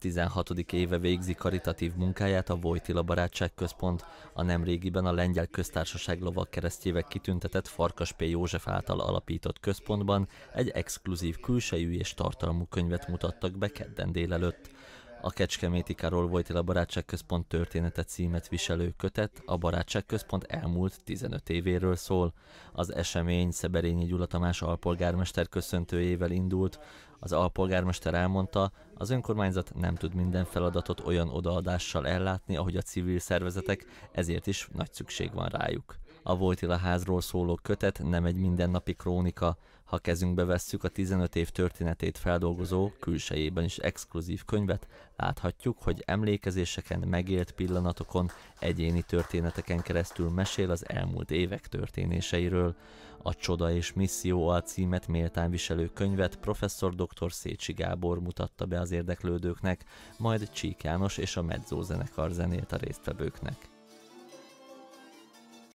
16. éve végzi karitatív munkáját a Vojtila Barátságközpont, a nemrégiben a Lengyel Köztársaság lovak keresztjével kitüntetett Farkas P. József által alapított központban egy exkluzív külsejű és tartalmú könyvet mutattak be kedden délelőtt. A Kecskeméti Karol Vojtila Barátságközpont története címet viselő kötet a Barátságközpont elmúlt 15 évéről szól. Az esemény Szeberényi Gyula Tamás alpolgármester köszöntőjével indult. Az alpolgármester elmondta, az önkormányzat nem tud minden feladatot olyan odaadással ellátni, ahogy a civil szervezetek, ezért is nagy szükség van rájuk. A Vojtila házról szóló kötet nem egy mindennapi krónika, ha kezünkbe vesszük a 15 év történetét feldolgozó, külsejében is exkluzív könyvet, láthatjuk, hogy emlékezéseken, megélt pillanatokon, egyéni történeteken keresztül mesél az elmúlt évek történéseiről. A Csoda és Misszió alcímet méltán viselő könyvet professzor dr. Szécsi Gábor mutatta be az érdeklődőknek, majd Csík János és a Medzó zenekar zenélt a résztvevőknek.